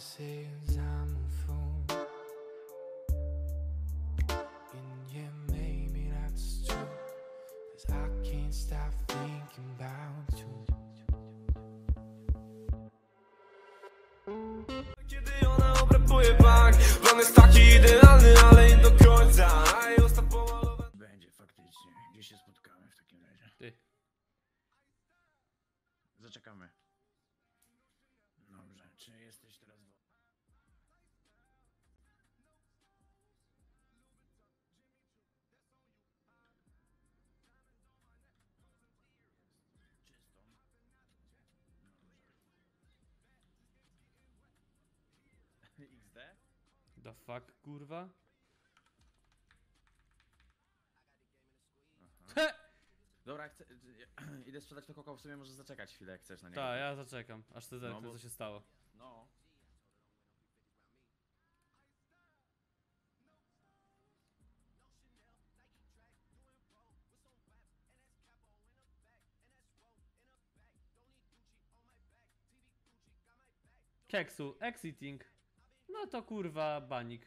says I'm a fool. And yeah, maybe that's true. Cause I can't stop thinking about you. Kiedy ona bank Plan jest taki idealny, XD? The fuck, kurwa? He! Dobra, chcę, idę sprzedać to koko, w sumie może zaczekać chwilę, jak chcesz na niego. Tak, ja zaczekam, aż ty zerknę, bo- co się stało. No. Keksu, exiting. No to kurwa, banik.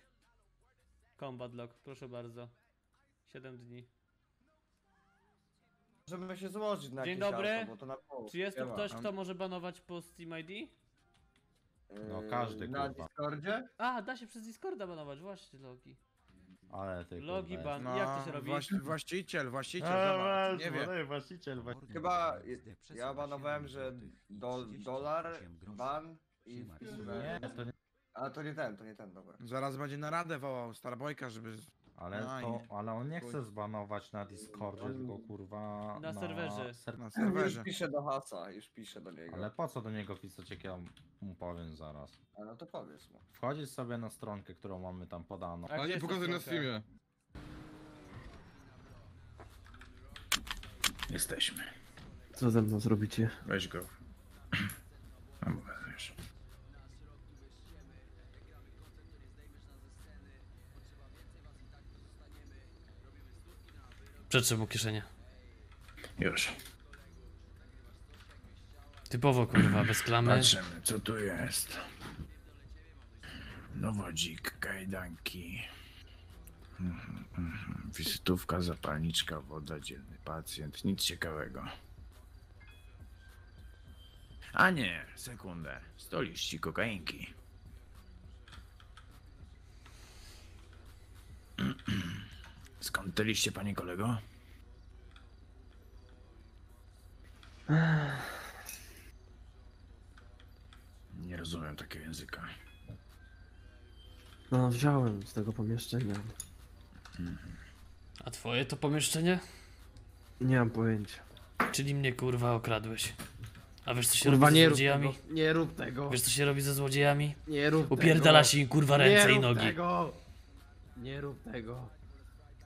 Combat log, proszę bardzo. 7 dni. Żeby się złożyć na Dzień jakieś dobry. Auto, bo to na. Czy jest tu Siema. ktoś, kto może banować po Steam ID? No, Yy, każdy, Na kurwa. Discordzie? A, da się przez Discorda banować, właśnie logi. Ale ty Logi kurwa, ban, jest. jak to się robi? Właści, właściciel, właściciel, zobacz, weź, nie wiem. wolej, właściciel, właściciel. Chyba ja banowałem, że do, dolar, ban i wpisywałem. Nie, to nie, A to nie ten, to nie ten, dobra. Zaraz będzie na radę wołał Starbojka, żeby... ale to, nie. ale on nie chce zbanować na Discordzie, tylko kurwa Na serwerze. ser- Na Już serwerze. piszę do Hasa, już piszę do niego. Ale po co do niego pisać, jak ja mu powiem zaraz. A no to powiedz mu. Wchodzisz sobie na stronkę, którą mamy tam podaną. A gdzie jest ta stronka? Jesteśmy. Co ze mną zrobicie? Weź go. No, Przetrzę mu kieszenie. Już. Typowo kurwa, bez klamy. Patrzymy, co tu jest. Dowodzik, kajdanki. Mhm, mhm. Wizytówka, zapalniczka, woda, dzielny pacjent. Nic ciekawego. A nie, sekundę. Sto liści kokainki. Skąd te liście, panie kolego? Nie rozumiem takiego języka. No, wziąłem z tego pomieszczenia. A twoje to pomieszczenie? Nie mam pojęcia. Czyli mnie kurwa okradłeś. A wiesz co się Kurwa, robi ze nie rób złodziejami? tego. Nie rób tego. Wiesz co się robi ze złodziejami? Nie rób Upierdala tego. się im kurwa Nie ręce i rób nogi. Tego. Nie rób tego.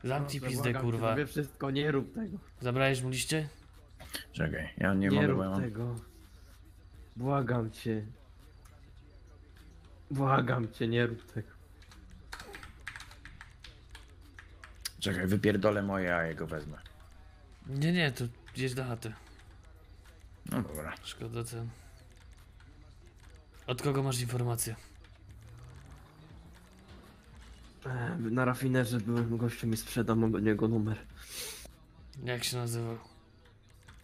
Zamknij Proszę, pizdę błagam cię, kurwa. Robię wszystko, nie rób tego. Zabrałeś mu liście? Czekaj, ja nie, Nie, mogę, rób bo ja mam... tego. Błagam cię. Błagam cię, nie rób tego. Czekaj, wypierdolę moje, a jego wezmę. Nie, nie, to jedź do chaty. No dobra. Szkoda ten. Od kogo masz informację? E, Na rafinerze byłem gościem i sprzedam mam do niego numer. Jak się nazywał?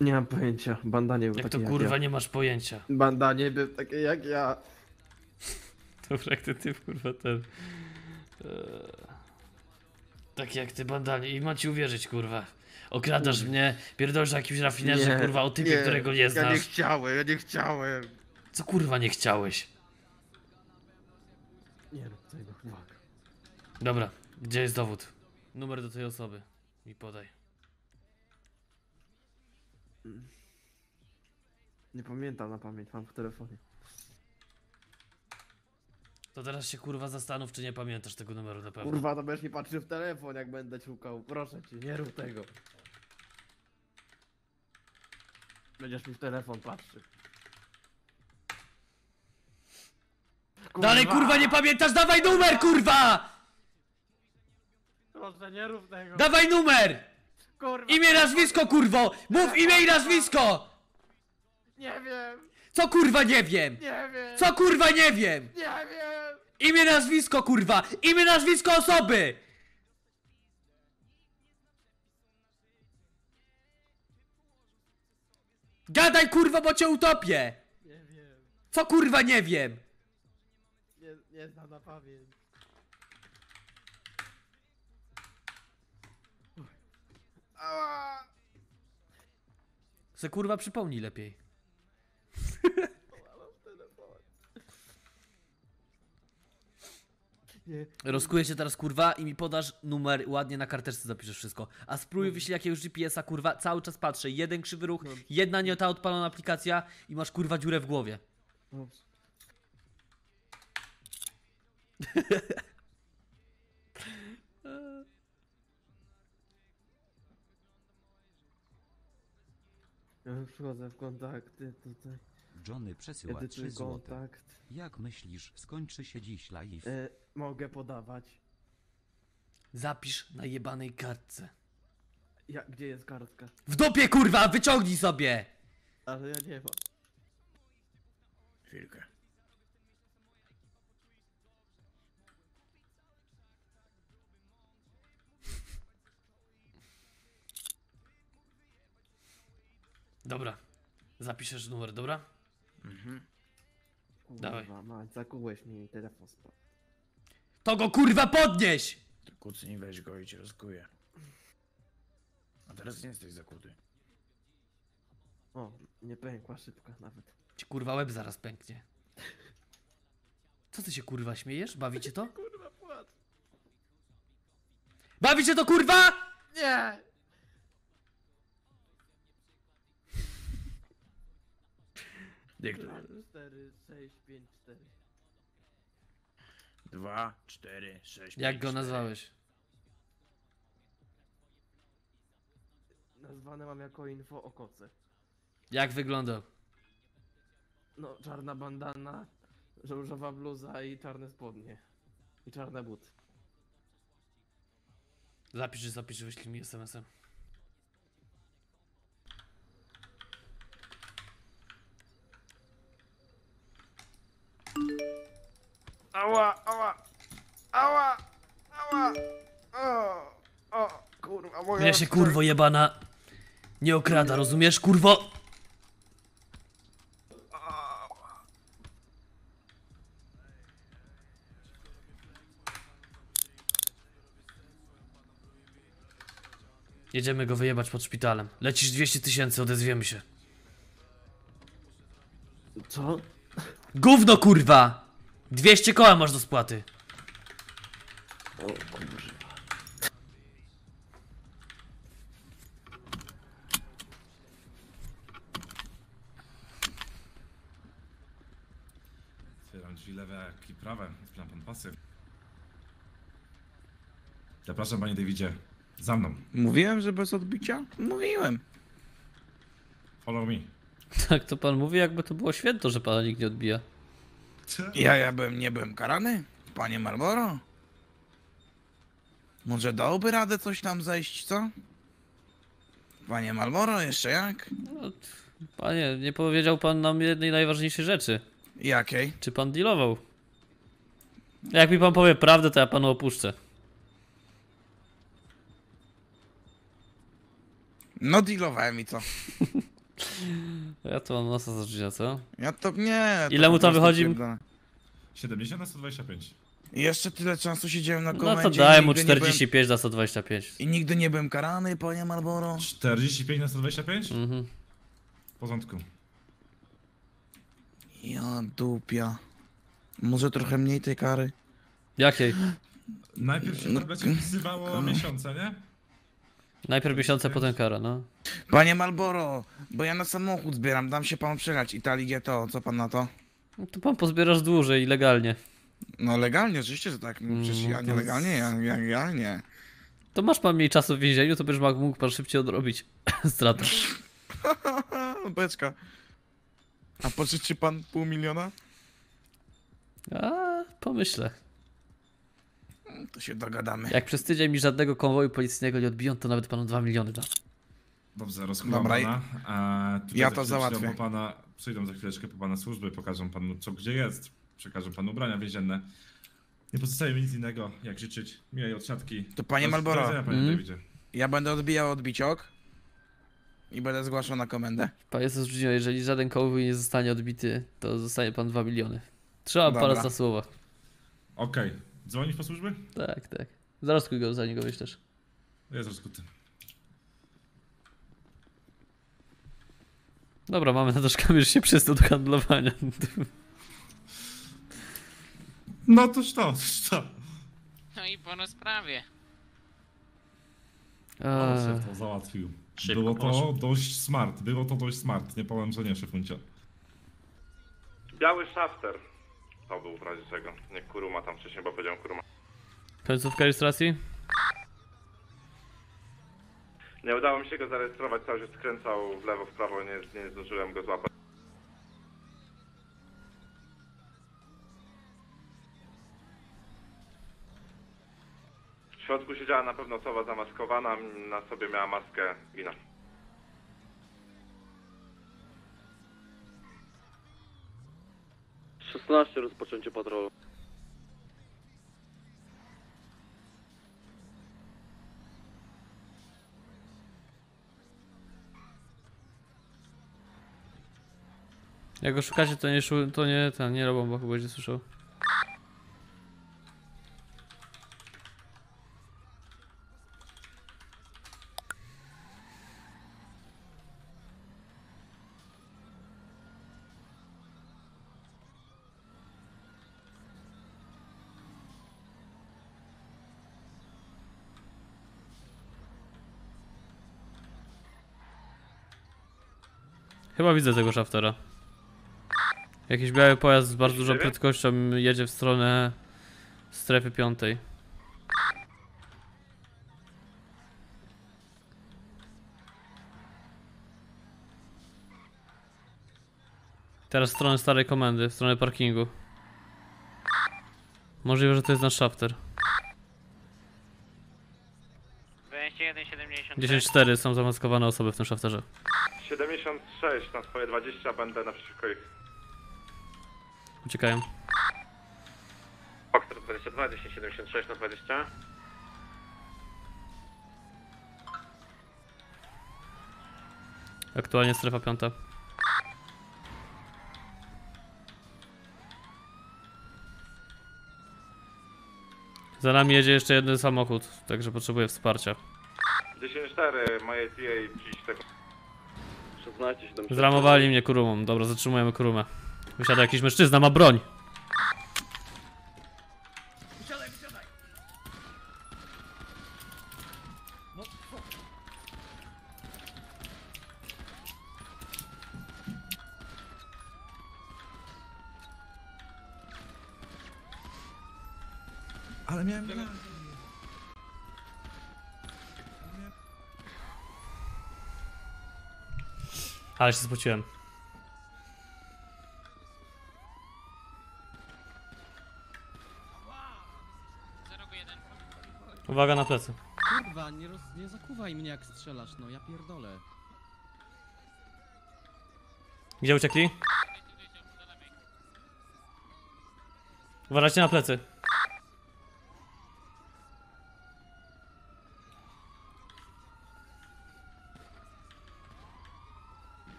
Nie mam pojęcia. Banda nie był Jak taki to jak kurwa ja. nie masz pojęcia? Banda nie był takie jak ja. Dobra, jak ty, ty kurwa ten... Eee, tak jak ty bandanie i mam ci uwierzyć kurwa. Okradasz mnie, pierdolisz o jakimś rafinerze Nie, kurwa o typie, nie, którego nie Ja nie znasz. chciałem, ja nie chciałem. Co kurwa nie chciałeś? Nie rób tego, błagam. Dobra, gdzie jest dowód? Numer do tej osoby. Mi podaj. Nie pamiętam na pamięć, mam w telefonie. To teraz się kurwa zastanów, czy nie pamiętasz tego numeru na pewno. Kurwa, to będziesz mi patrzył w telefon, jak będę szukał. Proszę cię, nie rób tego. Będziesz mi w telefon patrzył. Dalej kurwa nie pamiętasz, dawaj numer kurwa! Proszę, nie rób tego. Dawaj numer! Kurwa, Imię, nazwisko kurwo! Mów imię i nazwisko! nie wiem. Co kurwa nie wiem? Nie wiem! Co kurwa nie wiem? Nie wiem! Imię, nazwisko kurwa! Imię, nazwisko osoby! Gadaj kurwa, bo cię utopię! Nie wiem. Co kurwa nie wiem? Nie, nie znam na pamięć. Se kurwa przypomnij lepiej. Nie. Rozkuję cię teraz kurwa i mi podasz numer, ładnie na karteczce zapiszesz wszystko. A spróbuj wyślij jakiegoś GPS-a kurwa, cały czas patrzę, jeden krzywy ruch, Dobrze. jedna nie ta odpalona aplikacja i masz kurwa dziurę w głowie. Dobrze. wchodzę w kontakty tutaj. Johnny przesyła 3 Edytuj złote. kontakt. Jak myślisz, skończy się dziś live? E, mogę podawać. Zapisz na jebanej kartce. Ja, gdzie jest kartka? W dupie kurwa, wyciągnij sobie! Ale ja nie mam. Chwilkę. Dobra, zapiszesz numer, dobra? Mhm. Dawaj. Kurwa, mać, zakułeś mi telefon spadł. To go kurwa podnieś! Ty kucnij, weź go i cię rozkuję. A teraz nie jesteś zakuty. O, nie pękła szybko nawet. Ci kurwa łeb zaraz pęknie. Co ty się kurwa śmiejesz? Bawi cię to? Kurwa, płacz. Bawi cię to kurwa? Nie! Który? 4, 6, 5, 4. Dwa, cztery, sześć, Jak pięć, go nazwałeś? Nazwane mam jako info o koce. Jak wyglądał? No, czarna bandana, różowa bluza i czarne spodnie. I czarne buty. Zapisz, zapisz, wyślij mi SMS-em. Ała, ała, ała, ała, o, o, kurwa, moja... Mnie się kurwo jebana nie okrada, rozumiesz kurwo? Jedziemy go wyjebać pod szpitalem. Lecisz 200 tysięcy, odezwiemy się. Co? Gówno kurwa! 200 koła masz do spłaty. O kurwa. Otwieram drzwi lewe jak i prawe, splam pan pasy. Zapraszam panie Davidzie, za mną, Mówiłem, że bez odbicia? Mówiłem. follow me. Tak to pan mówi, jakby to było święto, że pana nikt nie odbija. Ja, ja byłem, nie byłem karany? Panie Marlboro? Może dałby radę coś tam zejść, co? Panie Marlboro, jeszcze jak? No, panie, nie powiedział pan nam jednej najważniejszej rzeczy. Jakiej? Czy pan dealował? Jak mi pan powie prawdę, to ja panu opuszczę. No dealowałem i co? Ja to mam nosa za drzwi, co? Ja to nie. to Ile mu po tam prostu wychodzi? pierdolę. 70 na 125. I Jeszcze tyle czasu siedziałem na No komendzie. to i daj mu nigdy nie byłem- 45 za 125. I nigdy nie byłem karany, panie Marlboro. 45 na 125? Mhm. W porządku. Ja dupia. Może trochę mniej tej kary? Jakiej? Najpierw się No, będzie wpisywało miesiące, nie? Najpierw miesiące, potem kara, no. Panie Malboro, bo ja na samochód zbieram, dam się panu przejechać. Italii GTO, co pan na to? no to pan pozbierasz dłużej i legalnie. No legalnie, oczywiście, że tak. No, Przecież Mm, ja to nie legalnie, ja, ja, ja nie. To masz pan mniej czasu w więzieniu, to będziesz mógł pan szybciej odrobić stratę. Beczka. A pożyczy pan pół miliona? A, pomyślę. To się dogadamy. Jak przez tydzień mi żadnego konwoju policyjnego nie odbiją, to nawet panu 2 miliony da. Dobrze, Dobra, i- pana. A ja to załatwię. po pana Przyjdą za chwileczkę po pana służby, pokażą panu co gdzie jest, przekażą panu ubrania więzienne. Nie pozostaje mi nic innego, jak życzyć miłej odsiadki. To panie Do- Malboro. Do panie Mm. Ja będę odbijał odbiciok i będę zgłaszał na komendę. Panie Sosbrzydzio, jeżeli żaden kołowój nie zostanie odbity, to zostanie pan 2 miliony. Trzeba Dobra. pana za słowa. Okej. Dzwonisz po służby? Tak, tak. Zarozkuj go, za niego wyślesz. Jest rozkuty. Dobra, mamy na to szkamy, że się przystał do handlowania. No toż to, toż to. No i po rozprawie. Ale Eee, szef to załatwił. Szybko było to poszło. dość smart, było to dość smart. Nie powiem, że nie, szefuncie. Biały shafter to był w razie czego. Nie kuruma tam wcześniej, bo powiedziałem kuruma. Końcówka rejestracji? Nie udało mi się go zarejestrować, cały się skręcał w lewo, w prawo, nie, nie zdążyłem go złapać. W środku siedziała na pewno osoba zamaskowana, na sobie miała maskę gina. 16 rozpoczęcie patrolu. Jak go szukacie, to nie, to nie, ten, nie robią, bo chyba będzie słyszał. Chyba widzę tego szaftera. Jakiś biały pojazd z bardzo dużą prędkością jedzie w stronę strefy piątej. Teraz w stronę starej komendy, w stronę parkingu. Możliwe, że to jest nasz shafter. 21, 70. 10-4 są zamaskowane osoby w tym shafterze. 76 na swoje 20, będę naprzeciwko ich. Uciekają. Foxtrot 22, 1076 na 20. Aktualnie strefa piąta. Za nami jedzie jeszcze jeden samochód, także potrzebuję wsparcia. 10-4, moje TA 30 sekund. 16, 7, Zramowali mnie kurumą. Dobra, zatrzymujemy kurumę. Wysiada jakiś mężczyzna, ma broń. Ale miałem... Ale się spociłem. Uwaga na plecy. Kurwa, nie, roz, nie zakuwaj mnie jak strzelasz, no ja pierdolę. Gdzie uciekli? Uważajcie na plecy.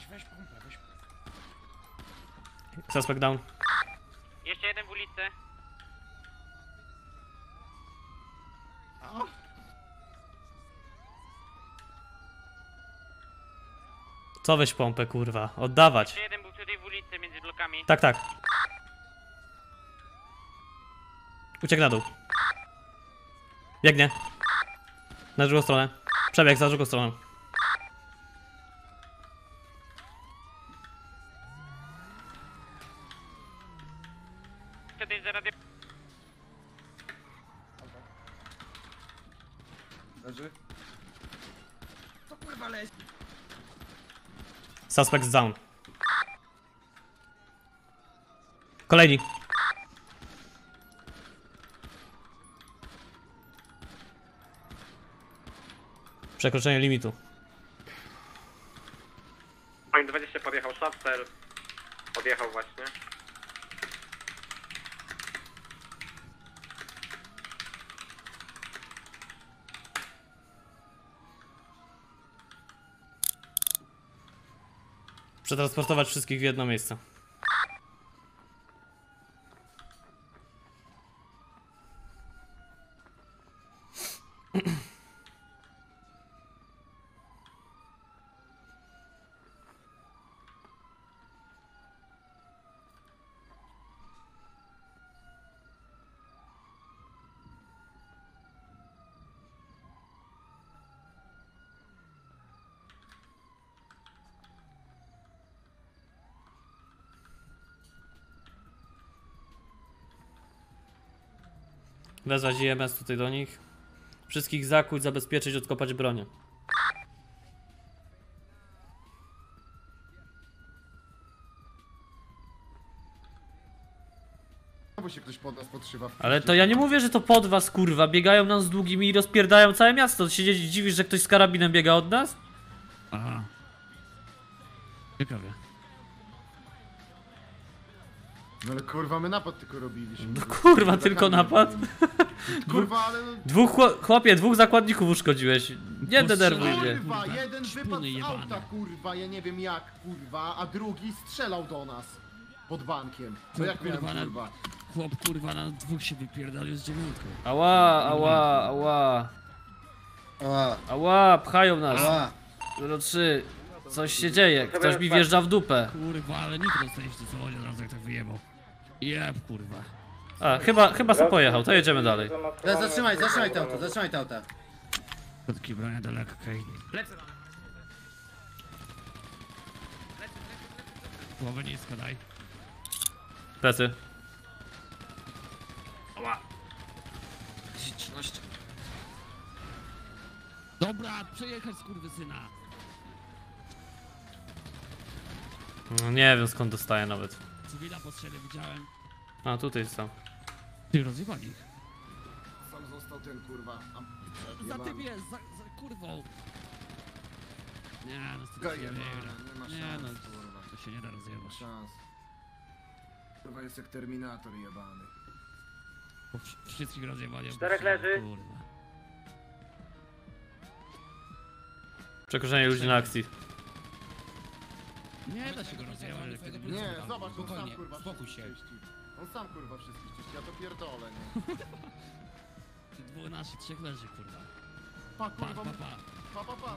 Weź, weź pompę, weź Suspect down. Jeszcze jeden w ulicy. Co weź pompę, kurwa? Oddawać. Jeszcze jeden był tutaj w ulicy między blokami. Tak, tak. Uciek na dół. Biegnie. Na drugą stronę. Przebieg za drugą stronę. Suspect down. Kolejni. Przekroczenie limitu. Moim 20 podjechał Shafter. Podjechał właśnie. Przetransportować wszystkich w jedno miejsce. Wezwać IMS tutaj do nich. Wszystkich zakuć, zabezpieczyć, odkopać bronię. Znowu się ktoś pod nas podszywa. w Ale to ja nie mówię, że to pod was kurwa. Biegają nam z długimi i rozpierdają całe miasto. Ty się dziwisz, że ktoś z karabinem biega od nas? Aha. Ciekawie. No ale kurwa, my napad tylko robiliśmy. No kurwa, tylko napad? Kurwa, ale no... Dwóch chło- chłopie, dwóch zakładników uszkodziłeś. Nie denerwuj mnie. Kurwa, jeden wypadł szpony z jebane. auta, kurwa, ja nie wiem jak, kurwa, a drugi strzelał do nas. Pod bankiem. No To jak miałem, kurwa, na- kurwa. Chłop kurwa na dwóch się wypierdalił z dziewiątką. Ała, ała, ała. Ała, pchają nas. 03. Coś się dzieje. Ktoś mi wjeżdża w dupę. Kurwa, ale nitro dostaniesz do samochodzie od razu jak tak wyjebał. Jeb kurwa. A, chyba, chyba se pojechał, to jedziemy dalej. Zatrzymaj, zatrzymaj to auto, zatrzymaj to auto. Krótki bronia daleko, okej. Lecę na Głowę nisko daj. Plecy. Dobra, przejechać skurwysyna. No, nie wiem skąd dostaję nawet. Cywila po strzele widziałem. A, tutaj są. Ty rozjebali ich. Sam został ten, kurwa. A, Za jebany. tym jest, za, za kurwą. Nie no, z tym Gaj, się nie jebana, wygra. nie ma Nie szans, no, kurwa. to się nie da Nie ma rozjebać. szans. Kurwa jest jak Terminator jebany. Po wsz- wszystkich rozjebali. Czterech leży. Kurwa. Przekroczenie ludzi na akcji. Nie da się go rozjebać, jak tego Nie, zobacz, on sam kurwa spokój się. On sam kurwa wszystkich czyści, ja to pierdolę, nie? Dwóch naszych, trzech leży, kurwa. Pa, Pa, kurwa, pa, pa. pa, pa, pa.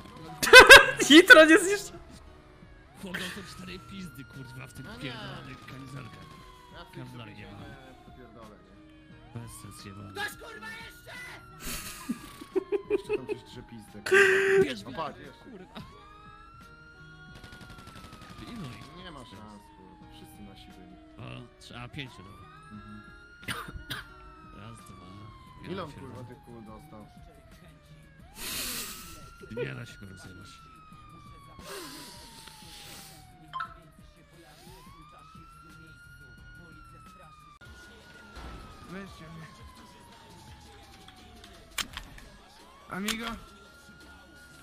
Nitro nie zniszczy. Chłop dostał cztery pizdy, kurwa, w tym No nie. pierdolonych kamizelkach. Ja Kam dalej nie jebany. to pierdolę, nie? Bez sens jebany. Jeszcze tam coś drze pizdę, Bierz No mnie, patrz, jeszcze. kurwa. Pilnuj. Nie ma szans, kurwa. Wszyscy nasi byli. O, trzeba pięciu, dobra. Raz, dwa. Ja Ile on kurwa tych kul dostał? Nie da się go rozjebać. Weźcie mnie. Amigo,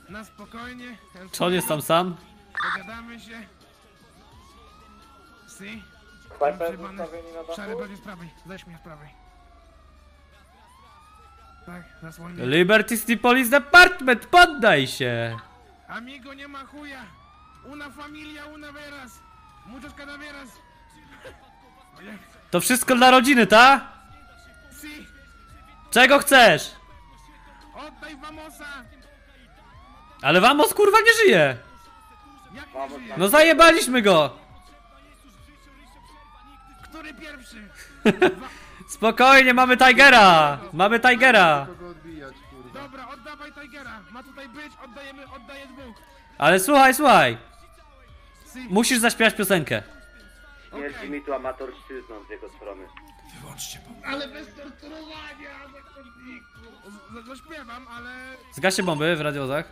na spokojnie. Czy on jest tam sam? Dogadamy się. Si. Szary, bardziej z prawej. Zejdź mnie z prawej. Tak, zasłoń Liberty City Police Department, poddaj się! Amigo, nie ma chuja. Una familia, una veras. Muchos cadaveras. To wszystko dla rodziny, ta? si. Czego chcesz? Oddaj famosa. Ale Vamos kurwa nie żyje! Jak nie żyje? No zajebaliśmy go! Który pierwszy? Spokojnie, mamy Tigera! Mamy Tigera! Kogo odbijać, kurwa? Dobra, oddawaj Tigera. Ma tutaj być, oddajemy, oddaję dwóch. Ale słuchaj, słuchaj! Si. Musisz zaśpiewać piosenkę. Okej. mi tu amatorszczyzną z jego strony. Ale bez torturowania, zakonniku. Z- Zaśpiewam, ale... Zgaście bomby w radiozach.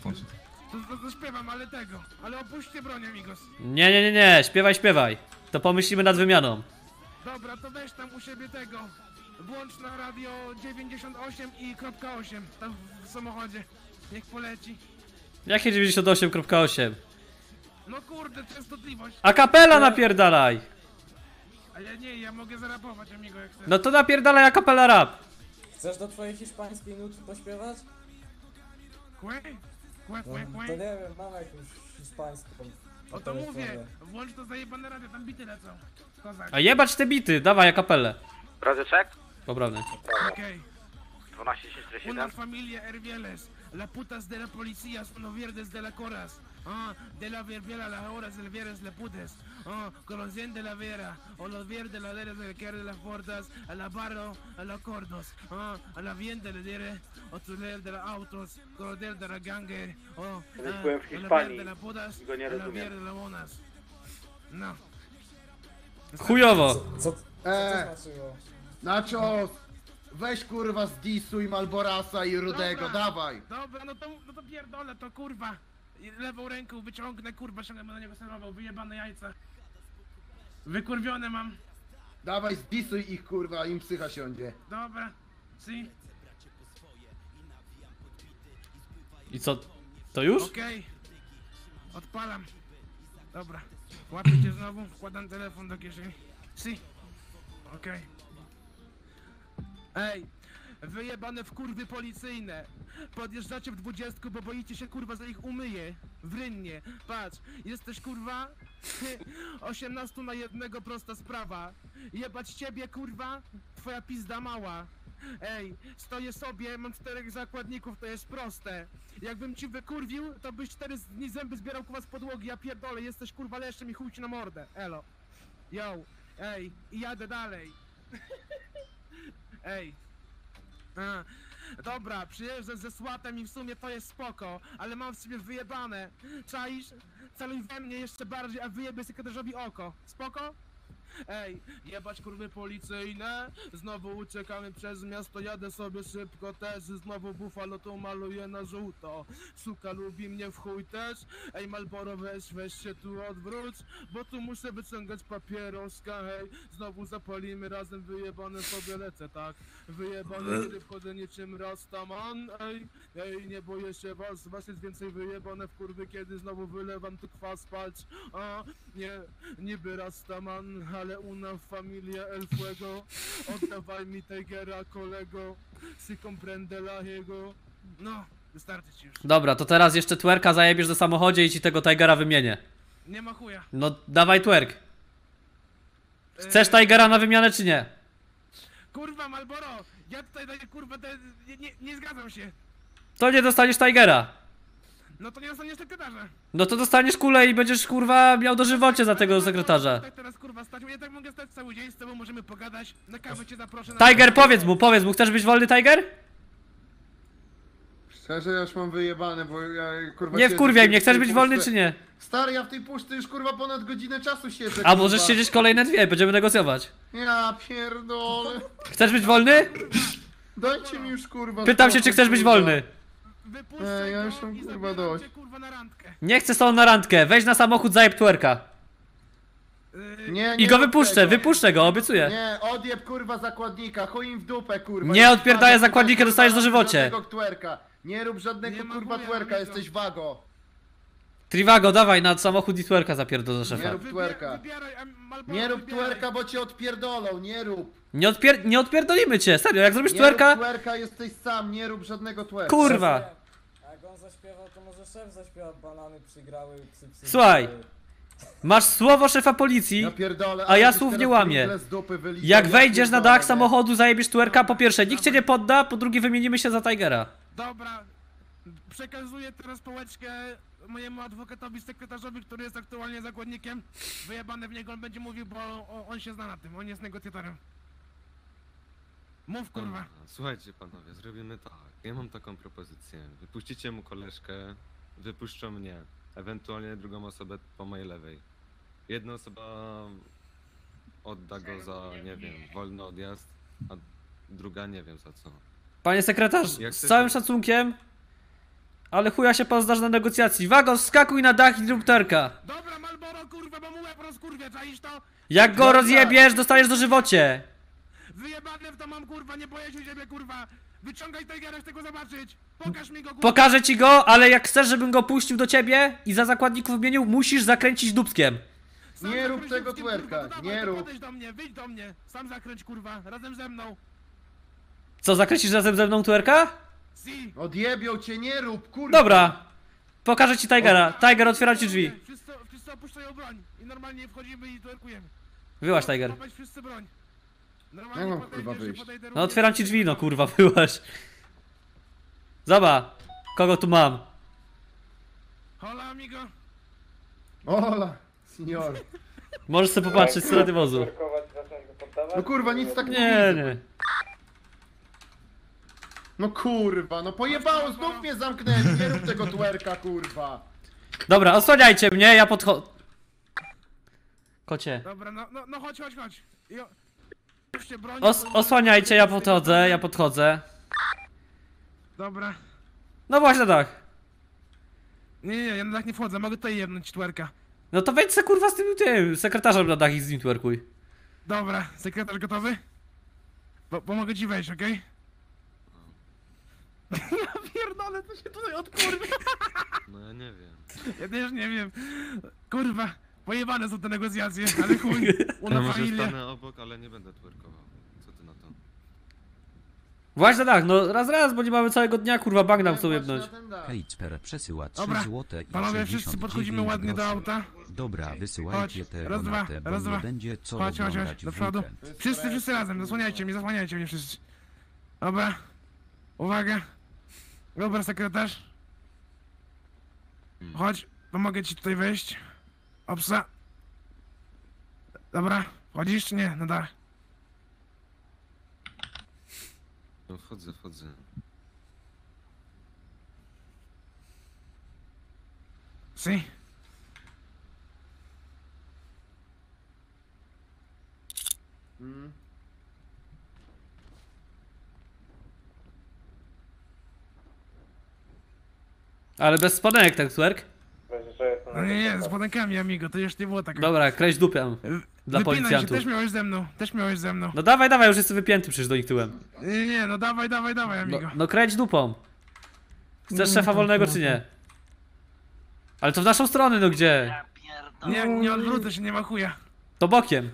Skąd? z- z- Zaśpiewam, ale tego. Ale opuśćcie broń, amigos. Nie, nie, nie, nie, śpiewaj, śpiewaj. To pomyślimy nad wymianą. Dobra, to weź tam u siebie tego. Włącz na radio 98 i kropka 8 tam w samochodzie. Niech poleci. Jakie 98.8? No kurde, częstotliwość. A kapela napierdalaj! A ja nie, ja mogę zarapować, amigo, jak chcesz. No to napierdalaj a kapela rap! Chcesz do twojej hiszpańskiej nuty pośpiewać? Kłe? Kłe, kłe, No, kłe. to nie wiem, mam jakąś hiszpańską. O to mówię, włącz to zajebane radio, tam bity lecą. Kozak. A jebać te bity, dawaj a kapelę. Razy czek? Poprawny. Okej. 12 Una familia Hervieles, la putas de la policía son los verdes de la coras. Ah, de la verbera las horas del viernes le putes. Ah, conocen de la vera, o los verdes la deres del que de las portas, a la barro, a los cordos. Ah, a la bien de la dire, o tu leer de los autos, coronel de la gangue. Oh, Kiedyś ah, a la Hiszpanii ver de la putas, a la ver de la bonas. No. Chujowo. Co, co Eee, znaczyło? Nachos! Weź kurwa z Disu i Malborasa i Rudego, Dobra. dawaj! Dobra, no to, no to pierdolę to kurwa. I Lewą ręką wyciągnę kurwa, ściągnę na niego sterował, wyjebane jajca. Wykurwione mam. Dawaj z Disu i ich kurwa, im psycha siądzie. Dobra. Si. I co? To już? Okej. Odpalam. Dobra. Łapię cię znowu, wkładam telefon do kieszeni. Si. Okej. Ej, wyjebane w kurwy policyjne. Podjeżdżacie w dwudziestku, bo boicie się kurwa, że ich umyje. W rynnie. Patrz, jesteś kurwa 18 na jednego prosta sprawa. Jebać ciebie kurwa, twoja pizda mała. Ej, stoję sobie, mam czterech zakładników, to jest proste. Jakbym ci wykurwił, to byś cztery dni zęby zbierał kurwa z podłogi, ja pierdolę, jesteś kurwa leszczem i chuj ci na mordę. Elo. Yo, ej, i jadę dalej. Ej. Dobra, przyjeżdżę ze słatem i w sumie to jest spoko, ale mam w sobie wyjebane. Czaisz? Celuj we mnie jeszcze bardziej, a wyjebie sekretarzowi oko. Spoko? Ej, jebać kurwy policyjne? Znowu uciekamy przez miasto, jadę sobie szybko też. Znowu bufalo tu maluje na żółto. Suka lubi mnie w chuj też. Ej Malboro weź, weź się tu odwróć Bo tu muszę wyciągać papieroska Hej, znowu zapalimy razem Wyjebane sobie lecę, tak? Wyjebane, kiedy wchodzę niczym Rastaman. Ej, ej, nie boję się was Was jest więcej wyjebane w kurwy Kiedy znowu wylewam tu kwas, patrz A, nie, niby Rastaman Ale una familia el fuego Oddawaj mi Tigera, kolego Si comprende la jego No, wystarczy ci już Dobra, to teraz jeszcze twerka zajebiesz do samochodzie i ci tego Tigera wymienię. Nie ma chuja No dawaj twerk. Chcesz Tigera na wymianę czy nie? Kurwa Malboro, ja tutaj daję kurwa te, nie, nie, nie zgadzam się To nie dostaniesz Tigera. No to nie dostaniesz sekretarza No to dostaniesz kulę i będziesz kurwa miał dożywocie za tego sekretarza. Tak teraz kurwa stać, ja tak mogę stać cały dzień z tobą, możemy pogadać Na kawę cię zaproszę na Tiger, powiedz mu, powiedz mu, chcesz być wolny Tiger? Szczerze, ja już mam wyjebane, bo ja kurwa... Nie siedzę wkurwiaj w mnie, tej chcesz być wolny czy nie? Stary, ja w tej puszce już kurwa ponad godzinę czasu siedzę, A możesz kurwa. siedzieć kolejne dwie, będziemy negocjować. Ja pierdolę. Chcesz być wolny? Dajcie mi już kurwa Pytam się, czy chcesz być kurwa. wolny. Wypuszczę Ej, ja go już mam i kurwa zabieram dość. cię, kurwa na randkę Nie chcę z tobą na randkę, weź na samochód zajeb twerka. Nie, I nie go rób wypuszczę, tego. wypuszczę go, obiecuję. Nie, odjeb kurwa zakładnika, chuj im w dupę kurwa. Nie odpierdalaj wago, zakładnika, kurwa, dostajesz dożywocie. żadnego twerka. Nie rób żadnego Nie ma kurwa chuja, twerka, amigo. jesteś wago. Trivago, dawaj na samochód i twerka zapierdol do Nie szefa. rób twerka. Wybieraj, a Malboro, Nie rób wybieraj. twerka, bo cię odpierdolą, nie rób. Nie, odpier nie odpierdolimy cię, serio, jak zrobisz Nie twerka, rób twerka, jesteś sam, nie rób żadnego twerka. kurwa. A jak on zaśpiewał, to może szef zaśpiewa banany przygrały, psy, psy. Słuchaj. Masz słowo szefa policji, Ja pierdolę, a ja słów nie łamię. z dupy Jak ja wejdziesz na pierdolę, dach nie? samochodu, zajebiesz twerka, po pierwsze, nikt cię nie podda, po drugie wymienimy się za Tigera. Dobra, przekazuję teraz pałeczkę mojemu adwokatowi, sekretarzowi, który jest aktualnie zakładnikiem. Wyjebane w niego on będzie mówił, bo on, on się zna na tym, on jest negocjatorem. Mów kurwa. Słuchajcie panowie, zrobimy tak. Ja mam taką propozycję. Wypuścicie mu koleżkę, wypuszczą mnie. Ewentualnie drugą osobę po mojej lewej. Jedna osoba odda go za, nie wiem, wolny odjazd, a druga nie wiem za co. Panie sekretarz, Jak z chcesz- całym szacunkiem, ale chuja się pan zdarza na negocjacji. Wago, skakuj na dach i zrób. Dobra, Malboro, kurwa, bo mu łeb rozkurwia, czaisz to? Jak go rozjebiesz, dostaniesz dożywocie. Wyjebane w to mam, kurwa, nie boję się ciebie, kurwa. Wyciągaj Tigera, chcę go zobaczyć! Pokaż mi go, kurwa! Pokażę ci go, ale jak chcesz, żebym go puścił do ciebie i za zakładników wymienił, musisz zakręcić dubskiem. Sam Nie rób tego dupskiem, twerka, nie rób. Podejdź do mnie, wyjdź do mnie! Sam zakręć, kurwa, razem ze mną! Co, zakręcisz razem ze mną tuerka? Si! Odjebią cię, nie rób, kurwa. Dobra. Pokażę ci Tigera. Tiger, otwieram ci drzwi. Wszyscy, wszyscy opuszczają broń i normalnie wchodzimy i twerkujemy. Wyłaź, Tiger. Chować wszyscy broń. Jak Normalnie mam, podejdziesz kurwa, wyjść? podejdę No również. otwieram ci drzwi, no kurwa, wyłaź. Zobacz. Kogo tu mam? Hola, amigo! Ola, senior. Możesz sobie popatrzeć z radywozu. No kurwa, nic tak nie Nie, widzę. nie. No kurwa, no pojebało, znów mnie zamknęli, nie rób tego twerka, kurwa. Dobra, osłaniajcie mnie, ja podchodzę. Kocie. Dobra, no, no, no chodź, chodź, chodź. I o... Puśćcie broń. Os osłaniajcie, ja podchodzę, ja podchodzę. Dobra. No właśnie tak. Nie, nie, ja na dach nie wchodzę, mogę tutaj jednąć twerka. No to wejdź se kurwa z tym, tym sekretarzem na dach i z nim twerkuj. Dobra, sekretarz gotowy? Bo, pomogę ci wejść, okej? Ja pierdolę, co się tutaj odkurwia. No ja nie wiem. Ja też nie wiem. Kurwa, pojebane są te negocjacje, ale chuj. Ja Una może familia. stanę obok, ale nie będę twerkował. Co ty na to? Właśnie tak, no raz raz, bo nie mamy całego dnia kurwa bang nam chcą jebnąć. Kejcper przesyła 3 Dobra, złote i panowie, wszyscy 69 podchodzimy ładnie do groszy. auta. Dobra, wysyłajcie Chodź, te raz, dwa, bo raz, nie będzie co Chodź, chodź, chodź, oglądać do w przodu. weekend. Wszyscy, wszyscy razem, zasłaniajcie mnie, zasłaniajcie mnie wszyscy. Dobra, uwaga. Dobra, sekretarz. Chodź, pomogę ci tutaj wejść. Obsa. Dobra, chodzisz czy nie? No dach. No wchodzę, wchodzę. Si. Mm. Ale bez spodenek ten twerk. No nie, nie, z podankami, amigo, to już nie było tak. Dobra, kreś dupę. Dla Wypinaj policjantów. się, też miałeś ze mną, też miałeś ze mną. No dawaj, dawaj, już jestem wypięty przecież do nich tyłem. Nie, nie, no dawaj, dawaj, dawaj, No, amigo. no kręć dupą. Chcesz szefa wolnego czy nie? Ale to w naszą stronę, no gdzie? Nie, nie odwrócę się, nie ma chuja. To bokiem.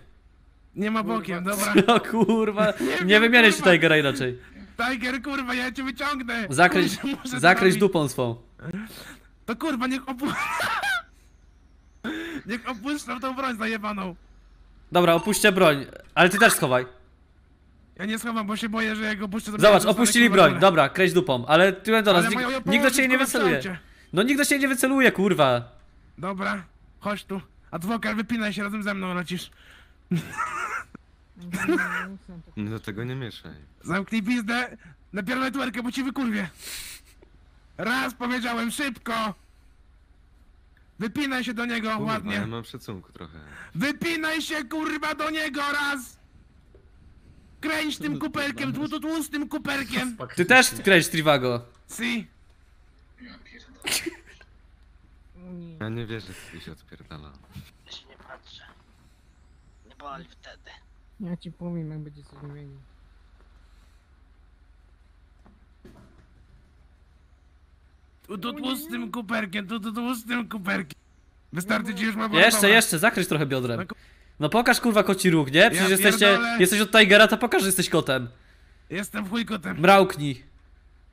Nie ma bokiem, dobra. No kurwa, nie wymienię się. Tigera inaczej. Tiger, kurwa, ja cię wyciągnę. Zakręć, zrobić. dupą swą. To kurwa, niech opu... niech opuszczą tą broń zajebaną. Dobra, opuśćcie broń, ale ty też schowaj. Ja nie schowam, bo się boję, że jak opuszczę to Zobacz, opuścili broń, dobra, kręć dupą, ale tyłem do nas, nikt, do ciebie nie wyceluje. No nikt do ciebie nie wyceluje, kurwa. Dobra, chodź tu. Adwokat, wypinaj się, razem ze mną lecisz. No do tego nie mieszaj. Zamknij pizdę, napierdolę twerkę, bo ci wykurwię. Raz powiedziałem, szybko! Wypinaj się do niego, Kurwa, ładnie. ja mam szacunku trochę. Wypinaj się, kurwa, do niego, raz! Kręć tym kuperkiem, tłu, tłu, tłustym kuperkiem. Ty też kręć Trivago. Si. Ja nie wierzę, że ty się odpierdala. nie patrzę. Nie boli wtedy. Ja ci powiem, jak będzie coś zmienił. Tu, tu, tłustym kuperkiem, tu, tu, tłustym kuperkiem. Wystarczy ci już ma Jeszcze, jeszcze, zakręć trochę biodrem. No pokaż kurwa koci róg, nie? Przecież Ja jesteście, pierdolę. jesteś od Tigera, to pokaż, że jesteś kotem. Jestem chuj kotem. Mrauknij.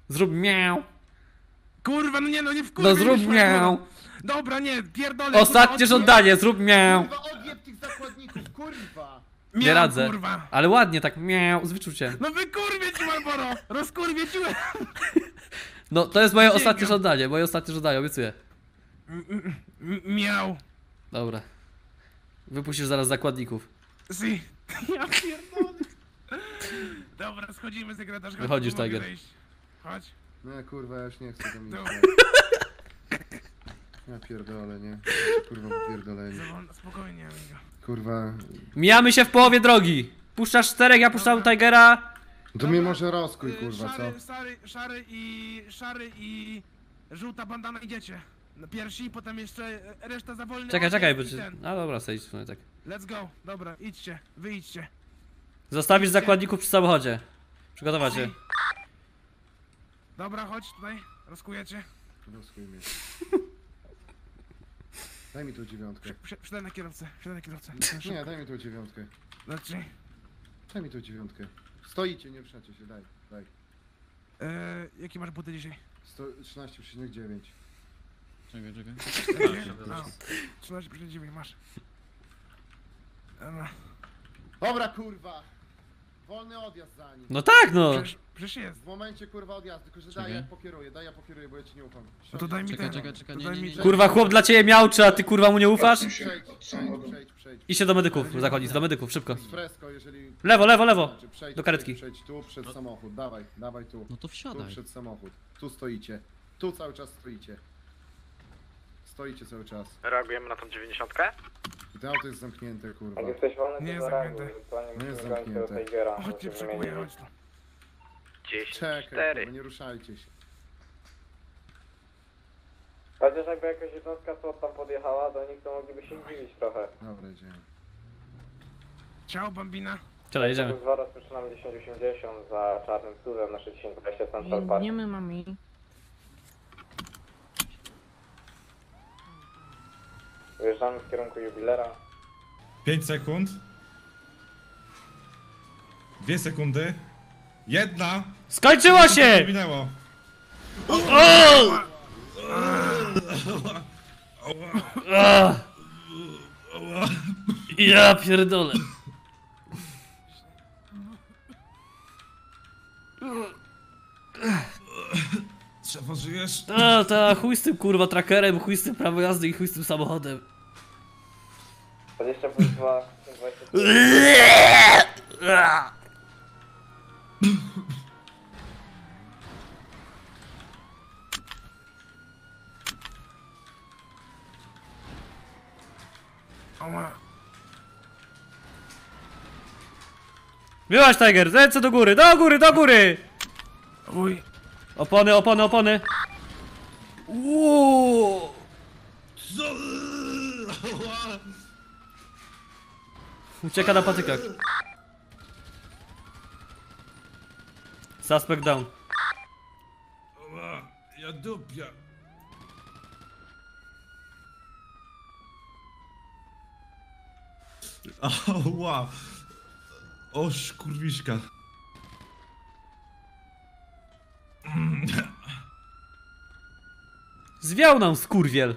Zrób miau. Kurwa, no nie, no nie wkurwiaj No zrób miau. Dobra, nie, pierdolę. Ostatnie kurwa, żądanie, zrób miau. Kurwa, odjeb tych zakładników, kurwa. Nie radzę. kurwa. Ale ładnie, tak miau, z wyczuciem. No wykurwię ci Malboro! Rozkurwię ci łeb. No to jest moje ostatnie żądanie, moje ostatnie żądanie, obiecuję. M- m- Miał. Dobra. Wypuścisz zaraz zakładników. Si. Ja pierdolę. Dobra, schodzimy sekretarz. chodź, Wychodzisz, pomogę Tiger. wejść. Chodź. Nie, kurwa, ja już nie chcę tam iść. Dobra. Ja pierdolę, nie? Kurwa, pierdolenie. Za wolno, Spokojnie, amigo. Kurwa, Mijamy się w połowie drogi. Puszczasz czterech, ja puszczam Tigera. To mnie może rozkuj, Y, kurwa, co? szary, szary, szary i... szary i... żółta bandana idziecie. Na pierwsi, potem jeszcze e, reszta za wolny Czekaj, czekaj, i bo cię... ten. No dobra, sejdź w sumie tak. Let's go. Dobra, idźcie, wyjdźcie. Zostawisz zakładników przy samochodzie. Przygotować się. Dobra, chodź tutaj, rozkujecie. Rozkuj mnie. Daj mi tu dziewiątkę. Przy- na kierowcę, przydaj na kierowcę. Nie, daj mi tu dziewiątkę. Znaczy, Daj mi tu dziewiątkę. Stoicie, nie przecie się, daj, daj. e, jakie masz buty dzisiaj? Sto- 13,9. Czekaj, czekaj. No, 13,9 masz. Dobra. Dobra, kurwa! Wolny odjazd za nim. No tak, no. Przecież, przecież jest. W momencie kurwa odjazdu, tylko że Czekaj. daj ja pokieruję, daj ja pokieruję, bo ja ci nie ufam. No to daj mi Czekaj, ten. czekaj, czekaj, to nie, daj nie, mi nie. ten. Kurwa, chłop dla ciebie miałczy, a ty kurwa mu nie ufasz? Przejdź, przejdź, przejdź, przejdź. Idźcie do medyków, zachodzić, do medyków, szybko. Z fresko, jeżeli... Lewo, lewo, lewo. Znaczy, Przejdź, Do karetki. Przejdź, przejdź tu, przed samochód, dawaj, dawaj tu. No to Tu wsiadaj. przed samochód. Tu stoicie. Tu cały czas stoicie. Stoicie cały czas. Reagujemy na tą 90? I to auto jest zamknięte, kurwa. Jak jesteś wolny, Nie jest zareaguj. zamknięte. Ewentualnie No jest musimy zamknięte. Tigera. Chodźcie, żeby przekuję, wymienić. chodź tu. 10, Czekaj, 4. kurwa, nie ruszajcie się. Chociaż jakby jakaś jednostka SWAT tam podjechała do nich, to mogliby się dziwić trochę. Dobra, idziemy. Ciao, bambina. Czekaj, jedziemy. Dwa rozpoczynamy 1080 za czarnym cudem na 1020 Central Park. my mami. Wyjeżdżamy w kierunku jubilera. 5 sekund. 2 sekundy. Jedna. Skończyło się! Minęło. O! A! Ja pierdolę. Trzeba żyjesz? A, ta, chuj z tym kurwa trackerem, chuj z tym prawo jazdy i chuj z tym samochodem. 20 plus 2, 20 A! Ała. Wyłaź Tiger, ręce do góry, do góry, do góry! Uj. Opony, opony, opony. Uuu. Co? Ucieka na patykach. Suspect down. Ja dupia. Ała. O szkurwiszka. Zwiał nam skurwiel.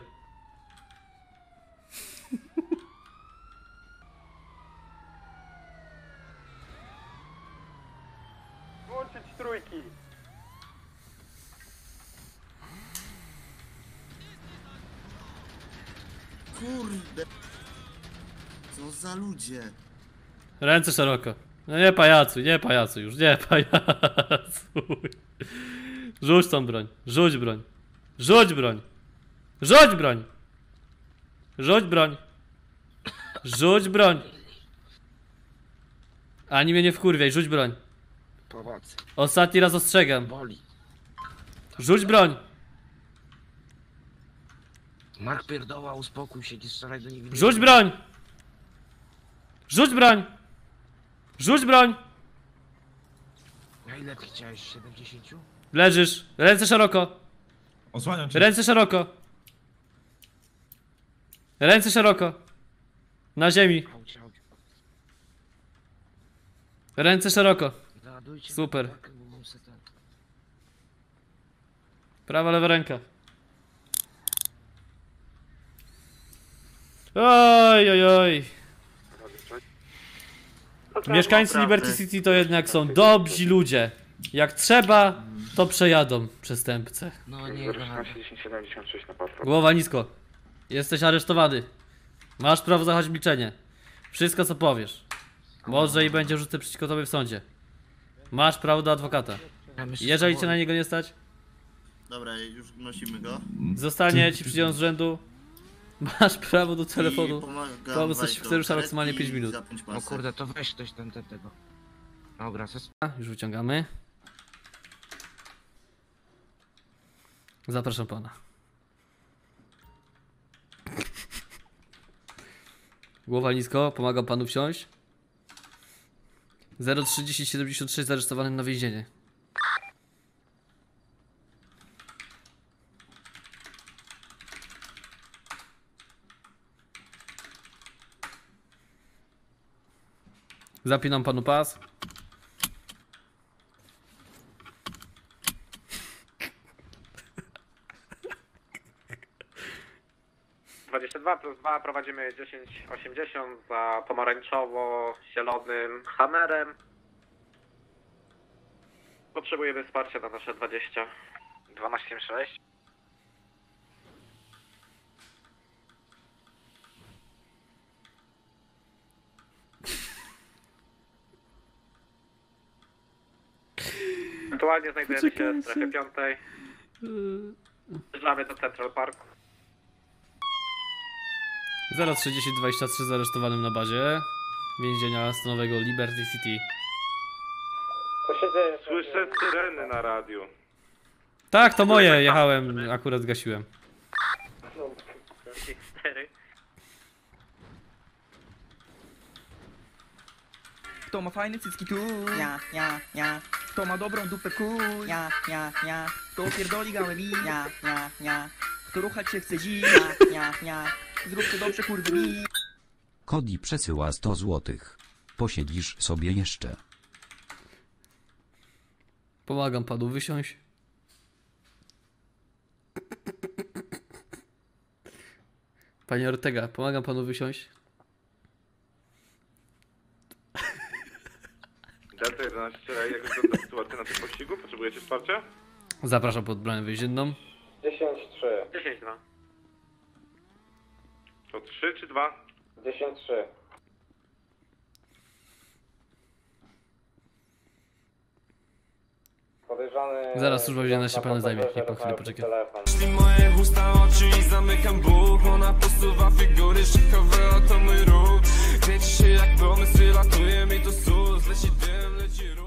Włączyć trójki. Kurde. Co za ludzie. Ręce szeroko. No nie pajacu, nie pajacu już, nie pajacu. Rzuć tą broń, rzuć broń. Rzuć broń. Rzuć broń. Rzuć broń. Rzuć broń. Ani mnie nie wkurwiaj, rzuć broń. Pomocy. Ostatni raz ostrzegam. Boli. Rzuć broń. Mark pierdoła, uspokój się, nie strzelaj do niewinnych. Rzuć broń. Rzuć broń. Rzuć broń. Na ile ty chciałeś? 70? Leżysz. Ręce szeroko. Osłaniam cię. Ręce szeroko. Ręce szeroko. Na ziemi. Auć, auć. Ręce szeroko. Załadujcie Super. markę, bo mam setę. Prawa, lewa ręka. Oj, oj, oj. Mieszkańcy Liberty City to jednak są dobrzy ludzie. Jak trzeba, to przejadą przestępcę. No nie, 1076 na patrol. Głowa nisko. Jesteś aresztowany. Masz prawo zachować milczenie. Wszystko co powiesz. Może i będzie rzuty przeciwko tobie w sądzie. Masz prawo do adwokata. Jeżeli cię na niego nie stać, Dobra, już nosimy go. zostanie ci przydzielony z rzędu. Masz prawo do telefonu. Wejść oficjusza do maksymalnie karetki 5 i minut. O kurde, to weź ktoś ten, ten tego. Dobra. A, już wyciągamy. Zapraszam pana. Głowa nisko, pomagam panu wsiąść. 03076 zaresztowany na więzienie. Zapinam panu pas. plus 2 prowadzimy 1080 za pomarańczowo-zielonym Hammerem. Potrzebujemy wsparcia na nasze 20. 1276. Aktualnie znajdujemy się w strefie piątej. Zbliżamy do Central Park. 03023 z aresztowanym na bazie więzienia stanowego Liberty City. Słyszę syreny na radiu. Tak, to moje, jechałem, akurat zgasiłem. Cztery. Kto ma fajne cycki tu? Ja, ja, ja. Kto ma dobrą dupę ku? Ja, ja, ja. Kto pierdoli gałę mi? Ja, ja, ja. Kto ruchać się chce dziś? Ja, ja, ja. Zrób to dobrze kurwy mi. Kodi przesyła 100 złotych. Posiedzisz sobie jeszcze. Pomagam panu wysiąść. Panie Ortega, pomagam panu wysiąść. Delta 11, jak wygląda sytuacja na tym pościgu? Potrzebujecie wsparcia? Zapraszam pod broń więzienną. 10-3. 10-2. To 3 czy 2? 10-3. Podejrzany... Zaraz służba więzienna się panem zajmie, niech pan chwilę poczeka. Jeśli moje usta oczy i zamykam buch Ona posuwa figury szykowe Kręci się jak pomysł, latuje mi to sus Leci dym, leci ruch.